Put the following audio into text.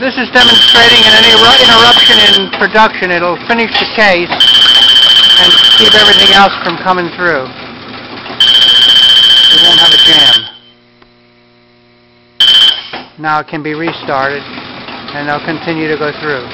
This is demonstrating an interruption in production. It'll finish the case and keep everything else from coming through. We won't have a jam. Now it can be restarted and they'll continue to go through.